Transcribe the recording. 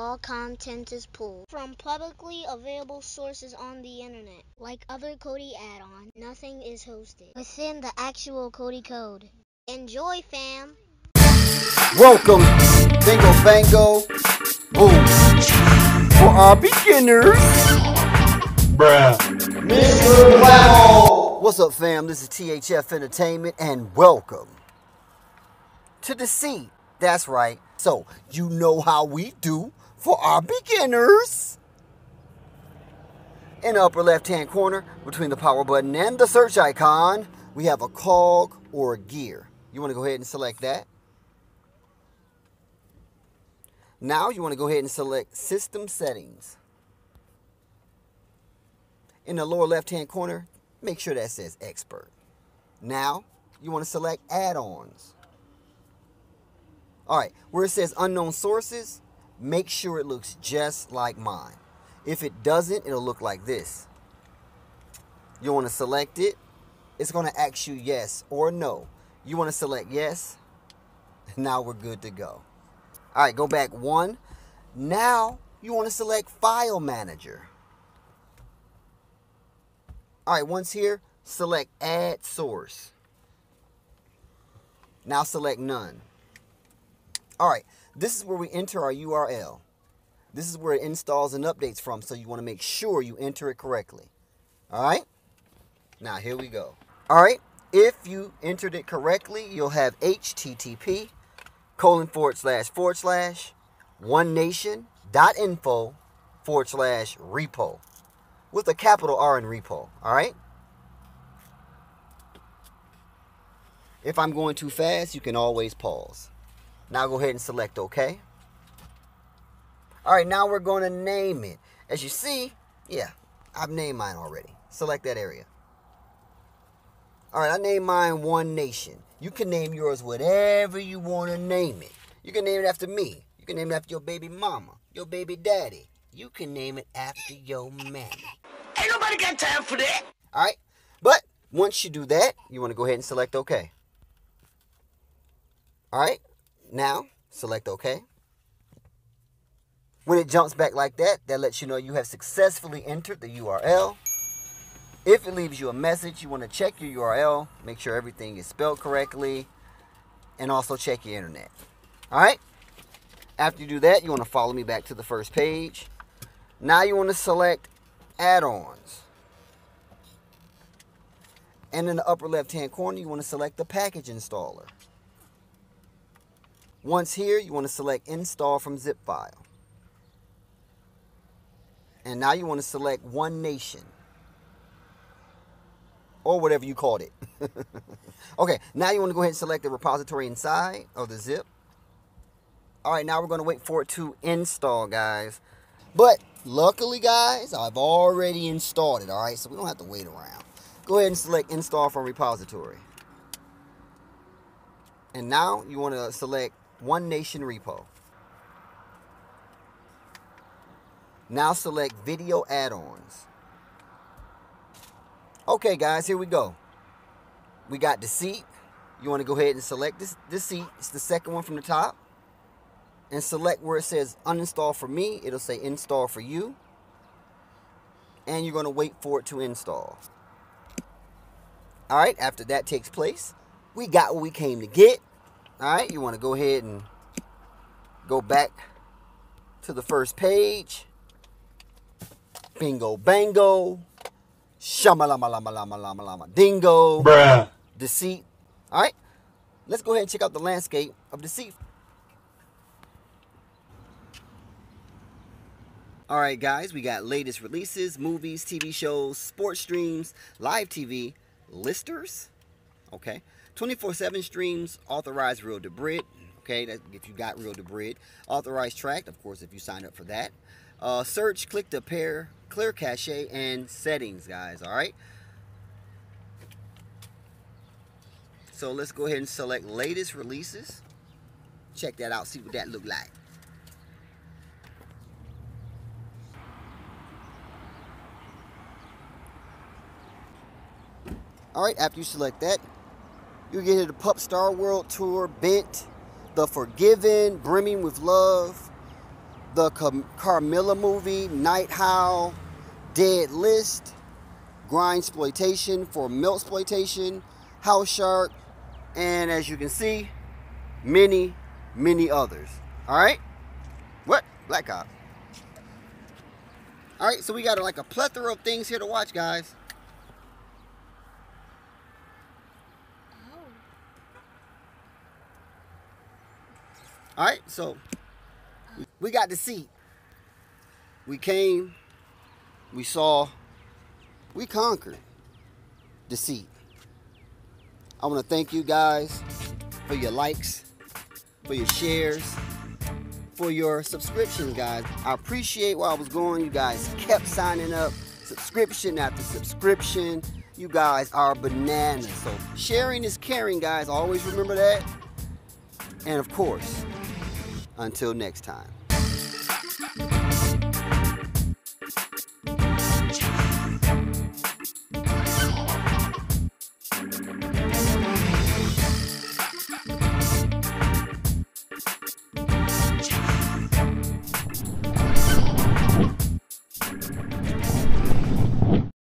All content is pulled from publicly available sources on the internet. Like other Kodi add-on, nothing is hosted within the actual Kodi code. Enjoy, fam! Welcome, Bingo Bango, boom, for our beginners. Bruh. Mr. Wow. What's up, fam? This is THF Entertainment, and welcome to the scene. That's right. So, you know how we do for our beginners. In the upper left hand corner, between the power button and the search icon, we have a cog or a gear. You want to go ahead and select that. Now you want to go ahead and select System Settings. In the lower left hand corner, make sure that says Expert. Now you want to select Add-ons. All right, where it says Unknown Sources, make sure it looks just like mine. If it doesn't, it'll look like this. You want to select it. It's going to ask you yes or no. You want to select yes. Now we're good to go. All right, go back one. Now you want to select File Manager. All right, once here, select Add Source. Now select None. All right, this is where we enter our URL. This is where it installs and updates from, so you want to make sure you enter it correctly. All right? Now, here we go. All right, if you entered it correctly, you'll have HTTP colon forward slash forward slash one nation dot info forward slash repo with a capital R in repo. All right? If I'm going too fast, you can always pause. Now go ahead and select OK. All right, now we're going to name it. As you see, yeah, I've named mine already. Select that area. All right, I named mine One Nation. You can name yours whatever you want to name it. You can name it after me. You can name it after your baby mama, your baby daddy. You can name it after your mammy. Ain't nobody got time for that. All right, but once you do that, you want to go ahead and select OK. All right, now select OK. When it jumps back like that, that lets you know you have successfully entered the URL. If it leaves you a message, you want to check your URL, make sure everything is spelled correctly, and also check your internet. All right? After you do that, you want to follow me back to the first page. Now you want to select add-ons. And in the upper left-hand corner, you want to select the package installer. Once here, you want to select install from zip file. And now you want to select One Nation. Or whatever you called it. okay, now you want to go ahead and select the repository inside of the zip. All right, now we're going to wait for it to install, guys. But luckily, guys, I've already installed it, all right? So we don't have to wait around. Go ahead and select install from repository. And now you want to select One Nation repo. Now select video add-ons. Okay, guys, here we go. We got Deceit. You want to go ahead and select this Deceit. It's the second one from the top. And select where it says uninstall for me. It'll say install for you. And you're going to wait for it to install. All right, after that takes place, we got what we came to get. All right, you want to go ahead and go back to the first page. Bingo bango. Shamalama lama lama lama lama dingo. Bruh. Deceit. All right, let's go ahead and check out the landscape of Deceit. All right, guys, we got latest releases, movies, TV shows, sports streams, live TV, listers. Okay, 24/7 streams, authorized Real-Debrid. Okay, that if you got Real-Debrid, authorized Trakt, of course, if you signed up for that. Uh, search, click to pair, clear cache, and settings, guys. All right. So let's go ahead and select latest releases. Check that out, see what that look like. All right, after you select that, you get the Pup Star World Tour, Bent, The Forgiven, Brimming with Love, the Carmilla movie, Night Howl, Dead List, Grind Exploitation for Milk Exploitation, House Shark, and as you can see, many, many others. All right? What? Black Ops. All right, so we got like a plethora of things here to watch, guys. All right, so we got Deceit. We came, we saw, we conquered deceit. I want to thank you guys for your likes, for your shares, for your subscription, guys. I appreciate where I was going. You guys kept signing up, subscription after subscription. You guys are bananas. So sharing is caring, guys. Always remember that. And of course, until next time.